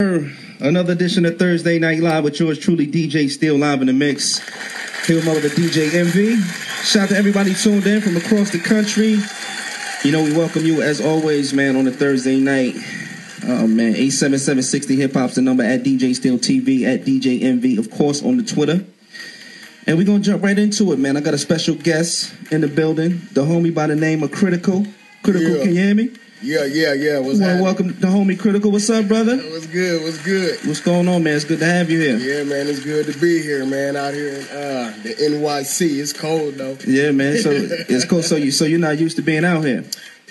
Another edition of Thursday Night Live with yours truly, DJ Steel live in the mix. Here with my brother DJ Envy. Shout out to everybody tuned in from across the country. You know, we welcome you as always, man, on a Thursday night. Oh man, 87760 Hip Hop's the number at DJ Steel TV, at DJ Envy, of course, on the Twitter. And we're gonna jump right into it, man. I got a special guest in the building, the homie by the name of Krytykal. Krytykal, Yeah. can you hear me? Yeah, yeah, yeah. What's to happening? welcome the homie Krytykal. What's up, brother? What's good? What's good? What's going on, man? It's good to have you here. Yeah, man, it's good to be here, man. Out here in uh, the NYC. It's cold though. Yeah, man. So it's cold. So you so you're not used to being out here.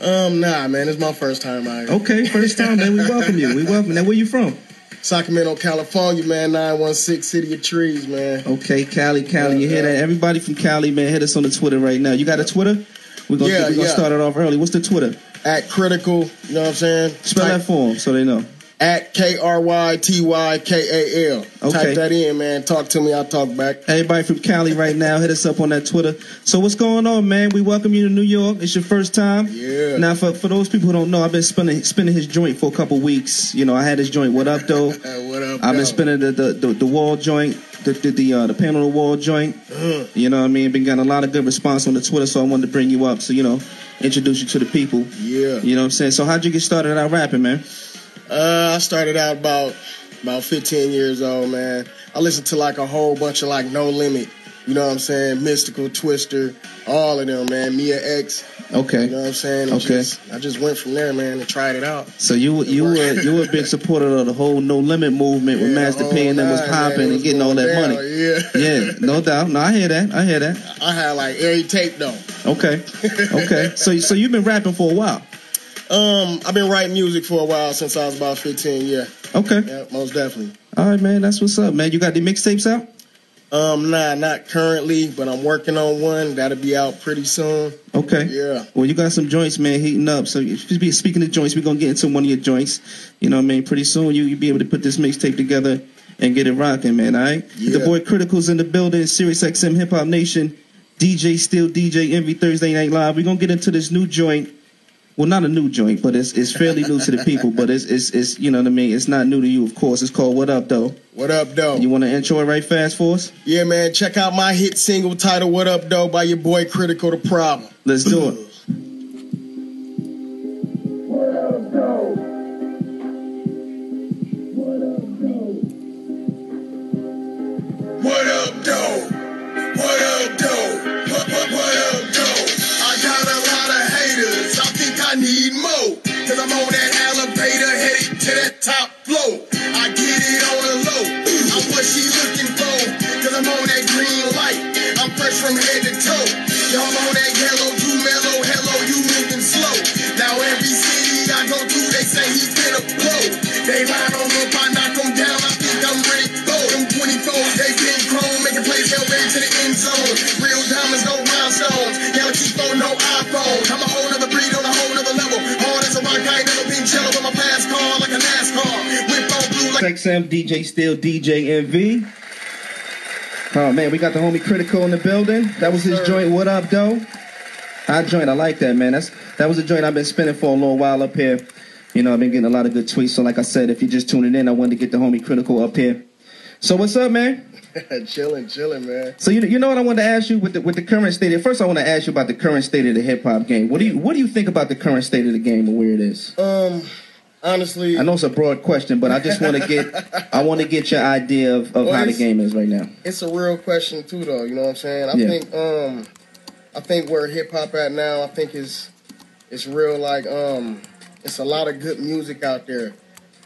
Um, nah, man, it's my first time out here. Okay, first time, man. We welcome you. We welcome. Now, where you from? Sacramento, California, man. Nine one six City of Trees, man. Okay, Cali, Cali. You hear that? Everybody from Cali, man, hit us on the Twitter right now. You got a Twitter? We're gonna Yeah, we're gonna yeah. start it off early. What's the Twitter? At Krytykal, you know what I'm saying? Spell Type- that for them so they know. At K R Y T Y K A L. Okay. Type that in, man. Talk to me. I'll talk back. Everybody from Cali right now, hit us up on that Twitter. So what's going on, man? We welcome you to New York. It's your first time. Yeah. Now, for, for those people who don't know, I've been spinning spinning his joint for a couple weeks. You know, I had his joint. What up, though? What up? I've been spinning the the, the, the wall joint, the the the, uh, the panel the wall joint. Uh, You know what I mean? Been getting a lot of good response on the Twitter, so I wanted to bring you up. So you know, introduce you to the people. yeah. You know what I'm saying? So how'd you get started out rapping, man? Uh, I started out about about 15 years old, man. I listened to like a whole bunch of like No Limit, you know what I'm saying? Mystikal, Twister, all of them, man. Mia X, Okay. you know what I'm saying? And Okay. Just, I just went from there, man, and tried it out. So you you were you were a big supporter of the whole No Limit movement with Yeah, Master P and them was popping and was getting all that down, money. Yeah. Yeah, no doubt. No, I hear that. I hear that. I had like every tape though. Okay. Okay. So so you've been rapping for a while. Um, I've been writing music for a while since I was about 15. Yeah, Okay. yeah, most definitely. All right, man. That's what's up, man. You got the mixtapes out? Um, nah, not currently, but I'm working on one that'll be out pretty soon. Okay. Yeah. Well, you got some joints, man, heating up. So, if you be speaking of joints, we're gonna get into one of your joints. You know what I mean? Pretty soon, you you be able to put this mixtape together and get it rocking, man. All right. Yeah. The boy Krytykal's in the building. Sirius XM Hip Hop Nation. DJ Steel DJ Envy Thursday Night Live. We're gonna get into this new joint. Well, not a new joint, but it's it's fairly new to the people. But it's it's it's you know what I mean. It's not new to you, of course. It's called What Up Though. What up, though? You want to intro it right fast for us? Yeah, man, check out my hit single titled What Up Though by your boy Krytykal the Problem. Let's do it. They line on up, I knock 'em down. I think I'm ready to go. Them 24s, they been chrome, making plays hell ready to the end zone. Real diamonds, no rhinestones. Galaxy phone, no iPhone. I'm a whole nother breed on a whole nother level. Hard as a rock, I ain't never been jello, but my fast car like a NASCAR. Whip on blue like XM DJ Steel DJ Envy. Oh man, we got the homie Krytykal in the building. That was his joint. What up, though? I joint. I like that, man. That's that was a joint I've been spinning for a little while up here. You know, I've been getting a lot of good tweets. So, like I said, if you're just tuning in, I wanted to get the homie Krytykal up here. So, what's up, man? chilling, chilling, man. So, you you know what I wanted to ask you with the with the current state. Of, first, I want to ask you about the current state of the hip hop game. What do you what do you think about the current state of the game and where it is? Um, honestly, I know it's a broad question, but I just want to get I want to get your idea of, of Well, how the game is right now. it's a real question too, though. You know what I'm saying? I Yeah. think, um, I think where hip hop at now, I think is, it's real. Like, um, it's a lot of good music out there.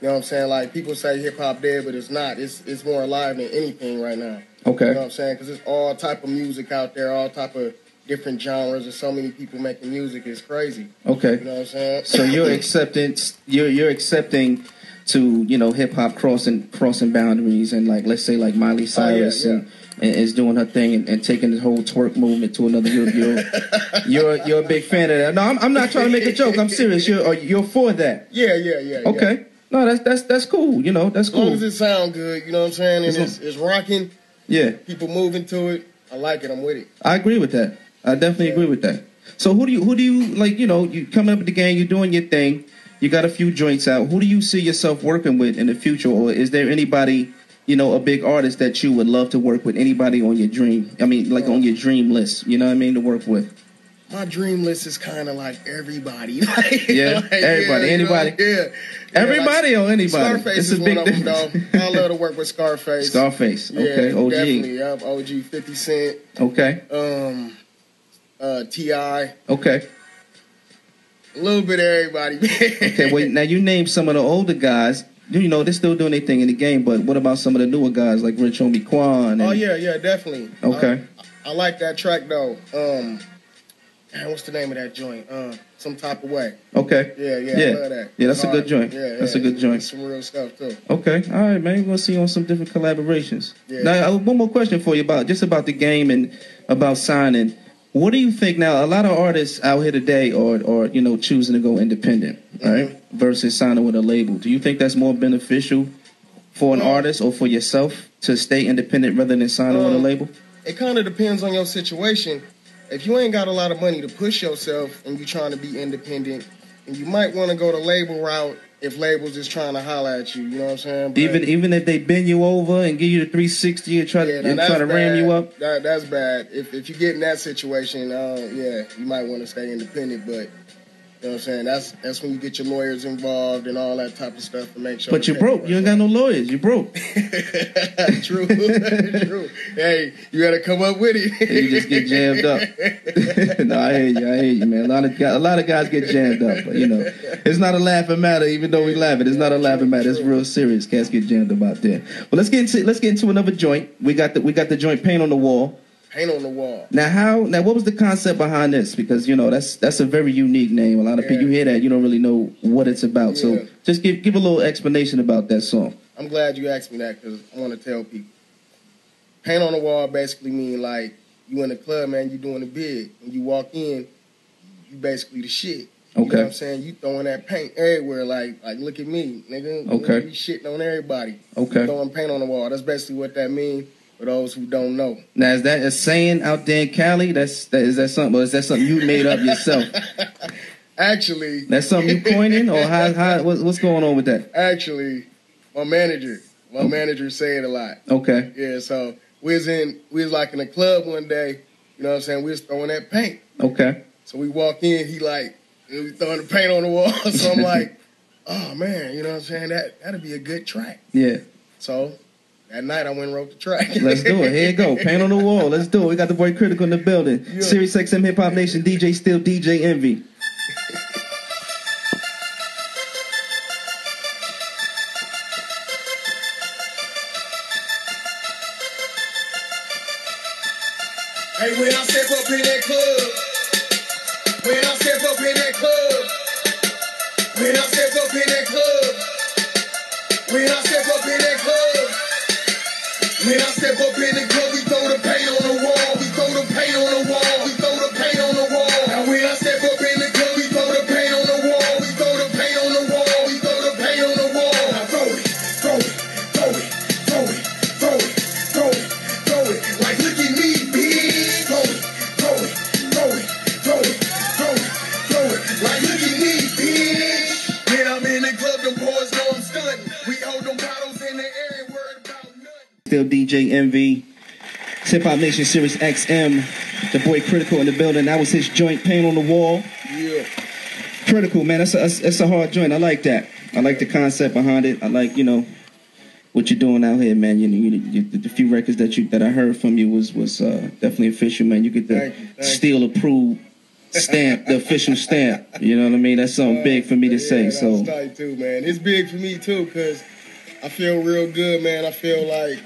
You know what I'm saying? Like people say hip hop dead, but it's not. It's it's more alive than anything right now. Okay. You know what I'm saying? Because there's all type of music out there, all type of different genres. and so many people making music. It's crazy. Okay. You know what I'm saying? So you're accepting you're you're accepting to you know hip hop crossing crossing boundaries and like let's say like Miley oh, Cyrus yeah. And, and is doing her thing and, and taking the whole twerk movement to another. You're you're you're, you're a big fan of that. No, I'm, I'm not trying to make a joke. I'm serious. You're uh, you're for that. yeah, yeah, yeah. yeah. Okay. No, that's that's that's cool. You know, that's As long cool. as it sound good, you know what I'm saying, and it's, it's rocking, Yeah, people moving to it. I like it. I'm with it. I agree with that. I definitely agree with that. So who do you who do you like? You know, you coming up with the game, you're doing your thing. You got a few joints out. Who do you see yourself working with in the future, or is there anybody, you know, a big artist that you would love to work with? Anybody on your dream? I mean, like on your dream list. You know what I mean to work with. My dream list is kind of like everybody. Like, Yeah, like, everybody, you know, anybody. yeah. Yeah, Everybody like, or anybody. Scarface It's a is big one of them, difference. though. I love to work with Scarface. Scarface. Yeah, Okay. OG. Definitely. Yep. OG 50 Cent. Okay. Um, uh, T.I. Okay. A little bit of everybody. Okay. Wait. Now you named some of the older guys. You know they're still doing their thing in the game, but what about some of the newer guys like Rich Homie Quan? And, Oh yeah, yeah, definitely. Okay. I, I like that track though. Um, what's the name of that joint? Uh, some type of way. Okay. Yeah, yeah, Yeah. That. Yeah, that's a good joint. Yeah, That's a good joint. Some real stuff too. Okay, all right, man. We're gonna see you on some different collaborations. Yeah. Now, one more question for you about just about the game and about signing. What do you think now? A lot of artists out here today are, are you know, choosing to go independent, right, Mm-hmm. versus signing with a label. Do you think that's more beneficial for an artist or for yourself to stay independent rather than signing with a Um, label? It kind of depends on your situation. If you ain't got a lot of money to push yourself and you're trying to be independent, and you might want to go the label route if labels is trying to holler at you. You know what I'm saying? But- Even even if they bend you over and give you the 360 and try Yeah, to and try to ram you up. That, that's bad. If if you get in that situation, uh, yeah, you might want to stay independent. But you know what I'm saying? That's that's when you get your lawyers involved and all that type of stuff to make sure. But you're broke. You ain't got no lawyers. You broke. True, true. Hey, you got to come up with it. you just get jammed up. no, I hear you. I hear you, man. A lot of guys, a lot of guys get jammed up, but you know, it's not a laughing matter. Even though we laugh, it's not a laughing matter. It's real serious. Cats get jammed up out there. Well, let's get into let's get into another joint. We got the we got the joint paint on the wall. Paint on the wall. Now, how now? What was the concept behind this? Because you know that's that's a very unique name. A lot of Yeah. people you hear that you don't really know what it's about. Yeah. So just give give a little explanation about that song. I'm glad you asked me that because I want to tell people. Paint on the wall basically mean like you in the club, man. You doing it big. When you walk in, you basically the shit. You know Okay. what I'm saying? You throwing that paint everywhere, like like look at me, nigga. Okay. You shitting on everybody. Okay. Throwing paint on the wall. That's basically what that means for those who don't know. Now, is that a saying out there in Cali? That's that is that something? Or is that something you made up yourself? Actually, That's something you coining, or how? how what's, what's going on with that? actually, my manager, my oh. manager say it a lot. Okay, Yeah, so we was in we was like in a club one day, you know what I'm saying? We was throwing that paint. okay, So we walk in, he like he was throwing the paint on the wall. so I'm like, oh man, you know what I'm saying? That that'd be a good track. yeah. So that night I went and wrote the track. Let's do it. Here you go. Paint on the wall. Let's do it. We got the boy Krytykal in the building. Yeah. Sirius XM Hip Hop Nation, DJ Steel, DJ Envy. Hey, when I step up in that club, when I step up in that club, when I step up in that club, when I step up in that club, when I step up in the club, we throw the paint on the wall, we throw the paint on the wall, Steel DJ Envy. Hip Hop Nation, Sirius XM. The boy Krytykal in the building. That was his joint Paint on the wall. Yeah. Krytykal, man. That's a, that's, a hard joint. I like that. I like the concept behind it. I like, you know, what you're doing out here, man. You you, you, the, few records that you that I heard from you was was uh, definitely official, man. You get the Thank you, thank steel approved stamp, the official stamp. You know what I mean? That's something big for me to say. Yeah, So that's tight too, man. It's big for me too, cause I feel real good, man. I feel like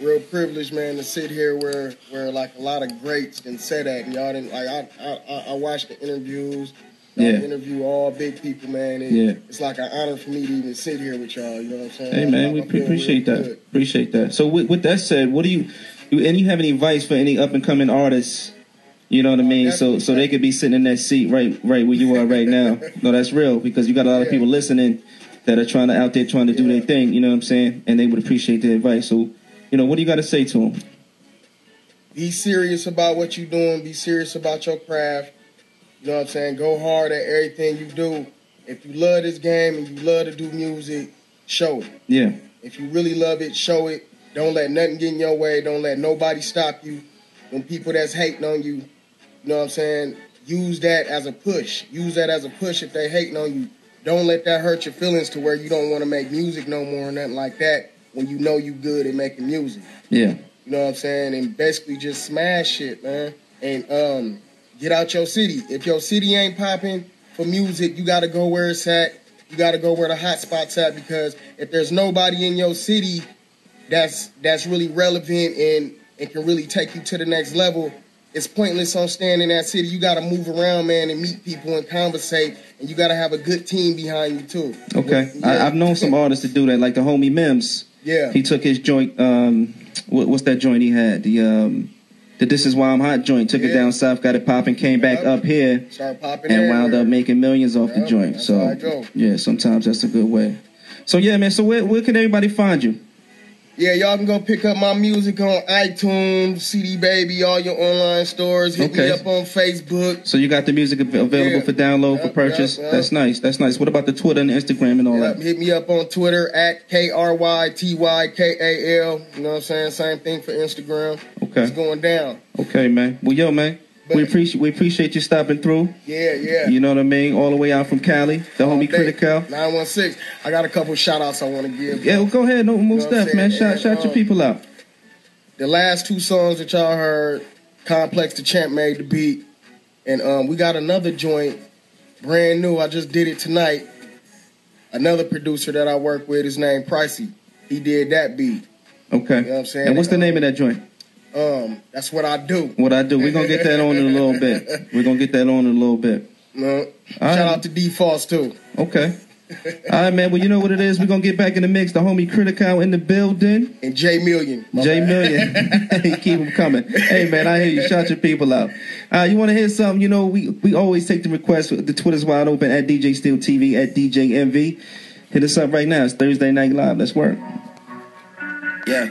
real privileged, man, to sit here where where like a lot of greats can sit at, and y'all didn't like. I I, I- I watched the interviews. Yeah. interview all big people, man. Yeah. It's like an honor for me to even sit here with y'all. You know what I'm saying? Hey man, I- we I pre- appreciate that. good. Appreciate that. So with, with that said, what do you, you and you have any advice for any up and coming artists? You know what I oh, mean? So so they could be sitting in that seat right right where you are right now. no, that's real because you got a lot of people listening that are trying to out there trying to do Yeah. their thing. You know what I'm saying? And they would appreciate the advice. So you know, what do you got to say to them? be serious about what you're doing. Be serious about your craft. You know what I'm saying? Go hard at everything you do. if you love this game and you love to do music, show it. Yeah. If you really love it, show it. Don't let nothing get in your way. Don't let nobody stop you. When people that's hating on you, you know what I'm saying? Use that as a push. Use that as a push if they hating on you. Don't let that hurt your feelings to where you don't want to make music no more or nothing like that when you know you good at making music. Yeah. You know what I'm saying? And basically just smash it, man. And um, get out your city. If your city ain't popping for music, you gotta go where it's at. You gotta go where the hot spots at because if there's nobody in your city that's that's really relevant and, and can really take you to the next level, it's pointless on staying in that city. You gotta move around, man, and meet people and conversate, and you gotta have a good team behind you too. Okay. Yeah. I, I've known some artists to do that, like the homie Mims. Yeah. He took his joint. Um, what, what's that joint he had? The um, the This Is Why I'm Hot joint. Took it down south, got it popping, came back up here, and wound up making millions off the joint. that's So how I go. yeah, sometimes that's a good way. So yeah, man. So where where can everybody find you? Yeah, y'all can go pick up my music on iTunes, CD Baby, all your online stores. Hit Okay. me up on Facebook. So you got the music available Yeah. for download for purchase. yep, yep. That's nice. That's nice. What about the Twitter and the Instagram and all Yep, that? hit me up on Twitter at K R Y T Y K A L. You know what I'm saying? Same thing for Instagram. Okay. It's going down. Okay, man. Well, yo, man. We appreciate we appreciate you stopping through. Yeah, yeah. You know what I mean? All the way out from Cali, the All homie day. Krytykal. 916. I got a couple shout outs I want to give. Yeah, well, go ahead. No, know stuff, man. Shout, shout your um, people out. The last two songs that y'all heard, Complex the Champ made the beat. And um, we got another joint, brand new. I just did it tonight. Another producer that I work with is named Pricey. He did that beat. Okay. You know what I'm saying? And what's the name of that joint? Um, that's what I do. What I do? We're gonna get that on in a little bit. We're gonna get that on in a little bit. All Shout right. out to D Falls too. Okay. All right, man. Well, you know what it is. We're gonna get back in the mix. The homie Krytykal in the building. And J Million. J bad. Million. Keep them coming. Hey, man, I hear you. Shout your people out. Uh, you want to hear something? You know, we, we always take the requests. The Twitter's wide open at DJ Steel TV, at DJ Envy. Hit us up right now. It's Thursday Night Live. Let's work. Yeah.